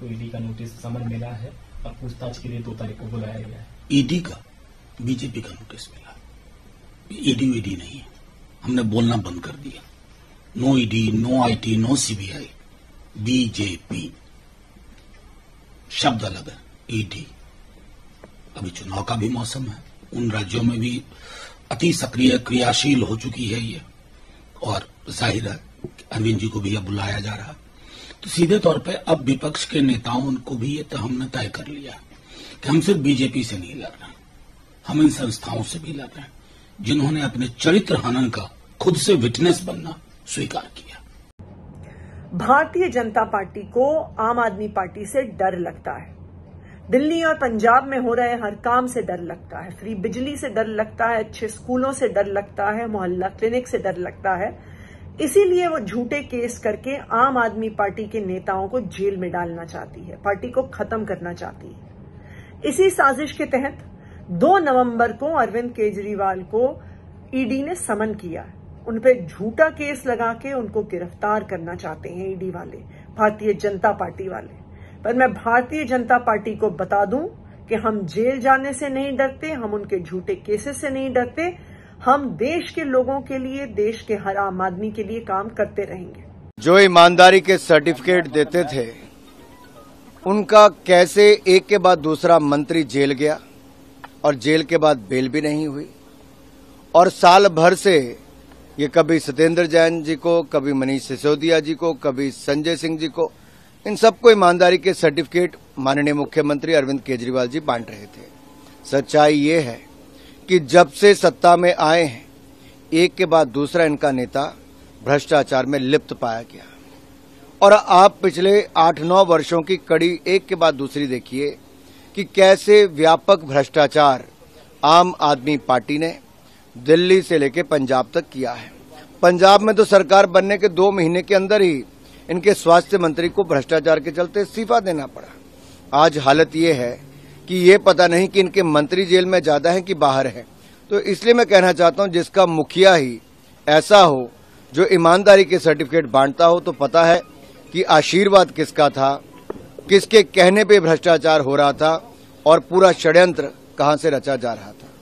तो ईडी का notice summon मिला है और पूछताछ के लिए दो तारीख को बुलाया गया है। ईडी का? बीजेपी का नोटिस मिला। ईडी ईडी नहीं है। हमने बोलना बंद कर दिया। No ED no IT no CBI BJP शब्द अलग है। ईडी अभी चुनाव का भी मौसम है। उन राज्यों में भी अति सक्रिय, क्रियाशील हो चुकी है ये। और ज़ाहिर है अरविंद जी को भी अब बुलाया जा रहा। तो सीधे तौर पे अब विपक्ष के नेताओं को भी ये तो हमने तय कर लिया कि हम सिर्फ़ बीजेपी से नहीं लड़ रहे हम इन संस्थाओं से भी लड़ रहे हैं, जिन्होंने अपने चरित्र हनन का खुद से विटनेस बनना स्वीकार किया। भारतीय जनता पार्टी को आम आदमी पार्टी से डर लगता है। दिल्ली और पंजाब में हो रहे हर काम से डर लगता है। फ्री बिजली से डर लगता है, अच्छे स्कूलों से डर लगता है, मोहल्ला क्लिनिक से डर लगता है। इसीलिए वो झूठे केस करके आम आदमी पार्टी के नेताओं को जेल में डालना चाहती है, पार्टी को खत्म करना चाहती है। इसी साजिश के तहत 2 नवंबर को अरविंद केजरीवाल को ईडी ने समन किया। उन पर झूठा केस लगा के उनको गिरफ़्तार करना चाहते हैं ईडी वाले, भारतीय जनता पार्टी वाले। पर मैं भारतीय जनता पार्टी को बता दूँ कि हम जेल जाने से नहीं डरते, हम उनके झूठे केसेस से नहीं डरते हम देश के लोगों के लिए, देश के हर आम आदमी के लिए काम करते रहेंगे। जो ईमानदारी के सर्टिफिकेट देते थे, उनका कैसे एक के बाद दूसरा मंत्री जेल गया और जेल के बाद बेल भी नहीं हुई? और साल भर से ये कभी सत्येंद्र जैन जी को, कभी मनीष सिसोदिया जी को, कभी संजय सिंह जी को, इन सबको ईमानदारी के सर्टिफिकेट माननीय मुख्यमंत्री अरविंद केजरीवाल जी बांट रहे थे। सच्चाई ये है कि जब से सत्ता में आए हैं, एक के बाद दूसरा इनका नेता भ्रष्टाचार में लिप्त पाया गया। और आप पिछले आठ नौ वर्षों की कड़ी एक के बाद दूसरी देखिए कि कैसे व्यापक भ्रष्टाचार आम आदमी पार्टी ने दिल्ली से लेकर पंजाब तक किया है। पंजाब में तो सरकार बनने के दो महीने के अंदर ही इनके स्वास्थ्य मंत्री को भ्रष्टाचार के चलते इस्तीफा देना पड़ा। आज हालत ये है कि ये पता नहीं कि इनके मंत्री जेल में ज़्यादा हैं कि बाहर हैं। तो इसलिए मैं कहना चाहता हूँ, जिसका मुखिया ही ऐसा हो, जो ईमानदारी के सर्टिफिकेट बांटता हो तो पता है कि आशीर्वाद किसका था, किसके कहने पे भ्रष्टाचार हो रहा था, और पूरा षड्यंत्र कहाँ से रचा जा रहा था।